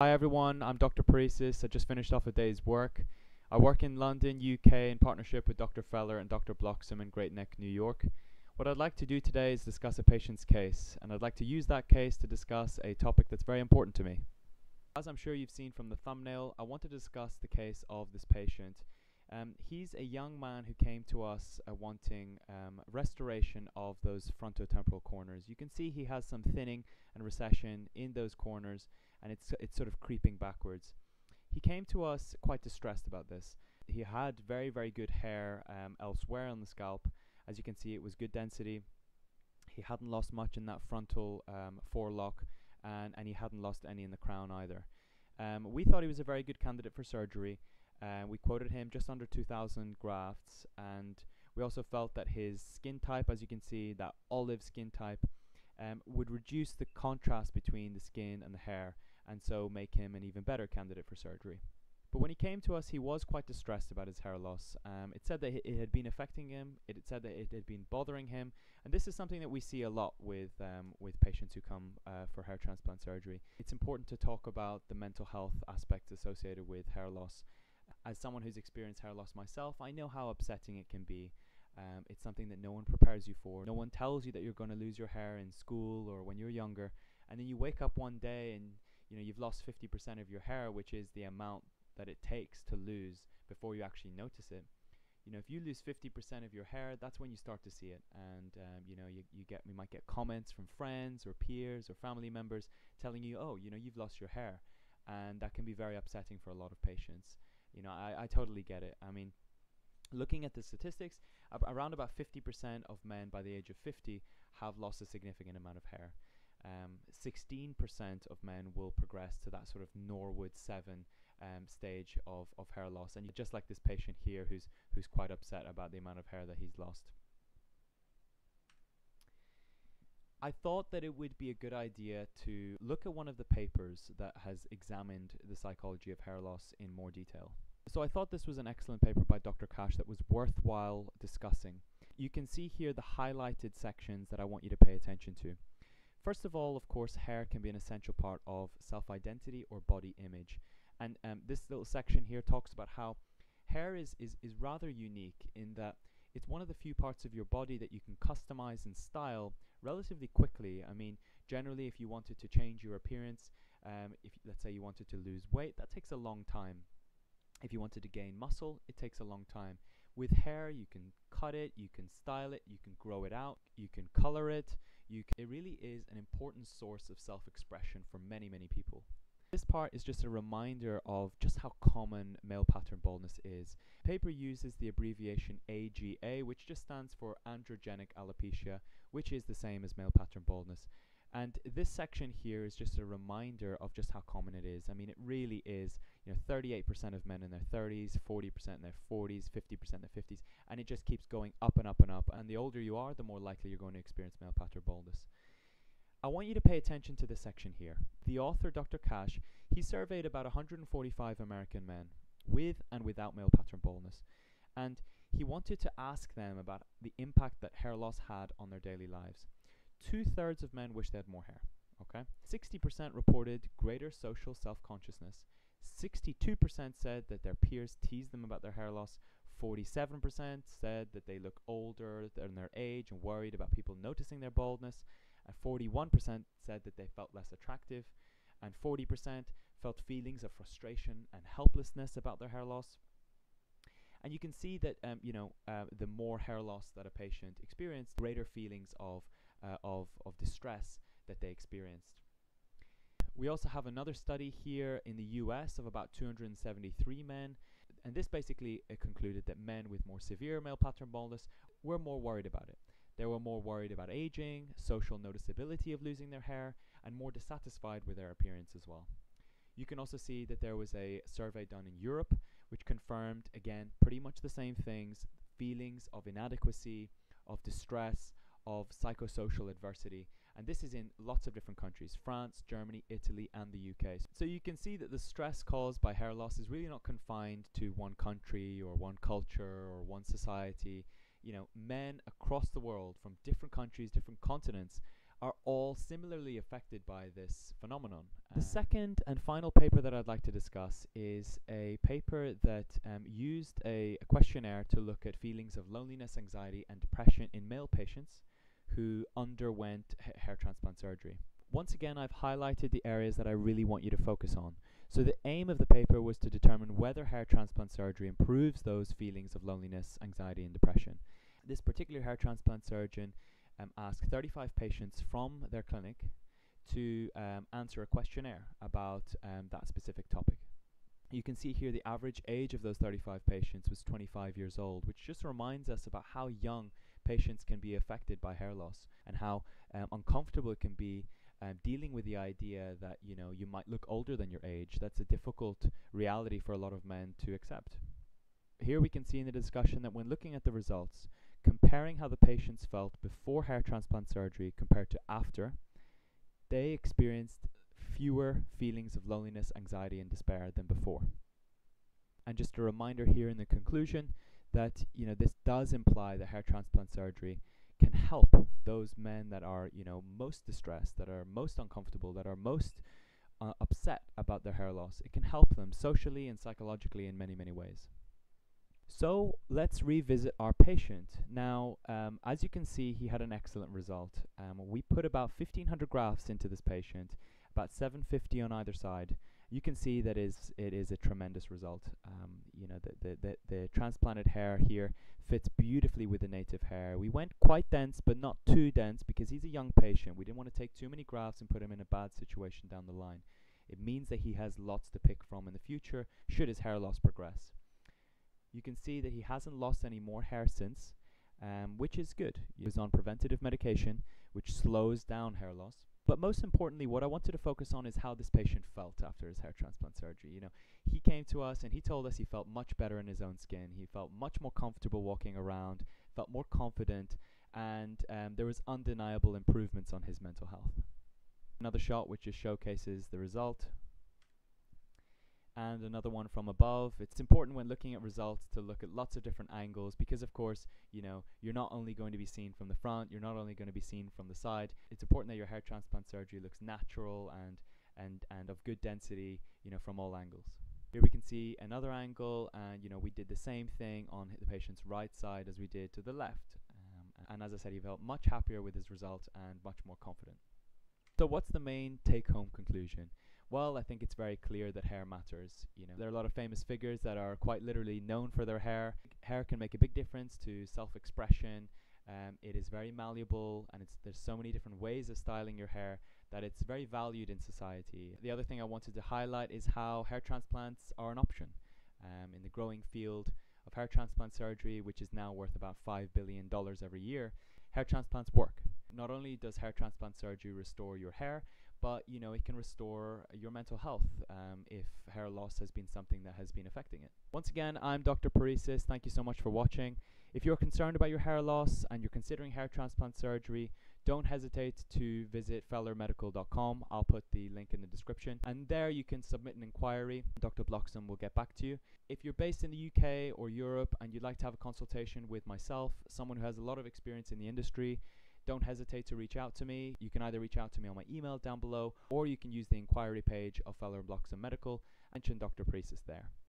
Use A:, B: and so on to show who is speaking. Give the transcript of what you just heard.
A: Hi everyone, I'm Dr. Parissis. I just finished off a day's work. I work in London, UK in partnership with Dr. Feller and Dr. Bloxham in Great Neck, New York. What I'd like to do today is discuss a patient's case, and I'd like to use that case to discuss a topic that's very important to me. As I'm sure you've seen from the thumbnail, I want to discuss the case of this patient. Um, he's a young man who came to us uh, wanting um, restoration of those frontotemporal corners. You can see he has some thinning and recession in those corners and it's it's sort of creeping backwards. He came to us quite distressed about this. He had very very good hair um, elsewhere on the scalp. As you can see, it was good density. He hadn't lost much in that frontal um, forelock, and and he hadn't lost any in the crown either. Um, we thought he was a very good candidate for surgery. Uh, we quoted him just under 2,000 grafts, and we also felt that his skin type, as you can see, that olive skin type, um, would reduce the contrast between the skin and the hair and so make him an even better candidate for surgery. But when he came to us, he was quite distressed about his hair loss. Um, it said that it had been affecting him. It said that it had been bothering him, and this is something that we see a lot with um, with patients who come uh, for hair transplant surgery. It's important to talk about the mental health aspects associated with hair loss. As someone who's experienced hair loss myself, I know how upsetting it can be. Um, it's something that no one prepares you for. No one tells you that you're going to lose your hair in school or when you're younger, and then you wake up one day and you know you've lost 50% of your hair which is the amount that it takes to lose before you actually notice it. You know if you lose 50% of your hair that's when you start to see it. And um, you know you, you get we might get comments from friends or peers or family members telling you oh you know you've lost your hair. And that can be very upsetting for a lot of patients. You know i, I totally get it. I mean looking at the statistics ab- around about 50% of men by the age of 50 have lost a significant amount of hair um, 16% of men will progress to that sort of Norwood 7 um, stage of, of hair loss. And just like this patient here who's, who's quite upset about the amount of hair that he's lost. I thought that it would be a good idea to look at one of the papers that has examined the psychology of hair loss in more detail. So I thought this was an excellent paper by Dr. Cash that was worthwhile discussing. You can see here the highlighted sections that I want you to pay attention to. First of all, of course, hair can be an essential part of self identity or body image. And um, this little section here talks about how hair is, is, is rather unique in that it's one of the few parts of your body that you can customize and style relatively quickly. I mean, generally, if you wanted to change your appearance, um, if let's say you wanted to lose weight, that takes a long time. If you wanted to gain muscle, it takes a long time. With hair, you can cut it, you can style it, you can grow it out, you can color it, you it really is an important source of self-expression for many, many people. This part is just a reminder of just how common male pattern baldness is. The paper uses the abbreviation AGA, which just stands for androgenic alopecia, which is the same as male pattern baldness. And this section here is just a reminder of just how common it is. I mean, it really is, you know, 38% of men in their 30s, 40% in their 40s, 50% in their 50s, and it just keeps going up and up and up. And the older you are, the more likely you're going to experience male pattern baldness. I want you to pay attention to this section here. The author, Dr. Cash, he surveyed about 145 American men with and without male pattern baldness. And he wanted to ask them about the impact that hair loss had on their daily lives two thirds of men wish they had more hair. Okay, 60% reported greater social self consciousness. 62% said that their peers teased them about their hair loss. 47% said that they look older than their age and worried about people noticing their baldness. And 41% said that they felt less attractive. And 40% felt feelings of frustration and helplessness about their hair loss. And you can see that, um, you know, uh, the more hair loss that a patient experienced, greater feelings of uh, of, of distress that they experienced. We also have another study here in the US of about 273 men, and this basically uh, concluded that men with more severe male pattern baldness were more worried about it. They were more worried about aging, social noticeability of losing their hair, and more dissatisfied with their appearance as well. You can also see that there was a survey done in Europe which confirmed, again, pretty much the same things feelings of inadequacy, of distress, of psychosocial adversity. And this is in lots of different countries France, Germany, Italy, and the UK. So you can see that the stress caused by hair loss is really not confined to one country or one culture or one society. You know, men across the world from different countries, different continents are all similarly affected by this phenomenon. the
B: Uh,
A: second and final paper that I'd like to discuss is a paper that um, used a, a questionnaire to look at feelings of loneliness, anxiety, and depression in male patients who underwent ha- hair transplant surgery. Once again, I've highlighted the areas that I really want you to focus on. So, the aim of the paper was to determine whether hair transplant surgery improves those feelings of loneliness, anxiety, and depression. This particular hair transplant surgeon um, asked 35 patients from their clinic to um, answer a questionnaire about um, that specific topic. You can see here the average age of those 35 patients was 25 years old, which just reminds us about how young patients can be affected by hair loss and how um, uncomfortable it can be um, dealing with the idea that you know you might look older than your age. That's a difficult reality for a lot of men to accept. Here we can see in the discussion that when looking at the results, comparing how the patients felt before hair transplant surgery compared to after, they experienced fewer feelings of loneliness, anxiety, and despair than before. And just a reminder here in the conclusion that you know this does imply that hair transplant surgery can help those men that are you know most distressed, that are most uncomfortable, that are most uh, upset about their hair loss. It can help them socially and psychologically in many many ways. So let's revisit our patient. Now, um, as you can see, he had an excellent result. Um, we put about 1500 grafts into this patient, about 750 on either side. You can see that is it is a tremendous result. Um, you know, the, the, the, the transplanted hair here fits beautifully with the native hair. We went quite dense, but not too dense because he's a young patient. We didn't want to take too many grafts and put him in a bad situation down the line. It means that he has lots to pick from in the future should his hair loss progress. You can see that he hasn't lost any more hair since, um, which is good. He was on preventative medication, which slows down hair loss. But most importantly, what I wanted to focus on is how this patient felt after his hair transplant surgery. You know, he came to us and he told us he felt much better in his own skin. He felt much more comfortable walking around, felt more confident, and um, there was undeniable improvements on his mental health. Another shot which just showcases the result and another one from above. It's important when looking at results to look at lots of different angles because of course, you know, you're not only going to be seen from the front, you're not only going to be seen from the side. It's important that your hair transplant surgery looks natural and and and of good density, you know, from all angles. Here we can see another angle and you know, we did the same thing on the patient's right side as we did to the left. Um, and as I said, he felt much happier with his result and much more confident. So what's the main take home conclusion? Well, I think it's very clear that hair matters. You know, there are a lot of famous figures that are quite literally known for their hair. Hair can make a big difference to self-expression. Um, it is very malleable, and it's there's so many different ways of styling your hair that it's very valued in society. The other thing I wanted to highlight is how hair transplants are an option um, in the growing field of hair transplant surgery, which is now worth about five billion dollars every year. Hair transplants work. Not only does hair transplant surgery restore your hair, but you know it can restore your mental health um, if hair loss has been something that has been affecting it. Once again, I'm Dr. Parissis. Thank you so much for watching. If you're concerned about your hair loss and you're considering hair transplant surgery, don't hesitate to visit fellermedical.com. I'll put the link in the description. And there you can submit an inquiry. Dr. Bloxham will get back to you. If you're based in the UK or Europe and you'd like to have a consultation with myself, someone who has a lot of experience in the industry, don't hesitate to reach out to me. You can either reach out to me on my email down below or you can use the inquiry page of Feller and Bloxham Medical and mention Dr. Parissis there.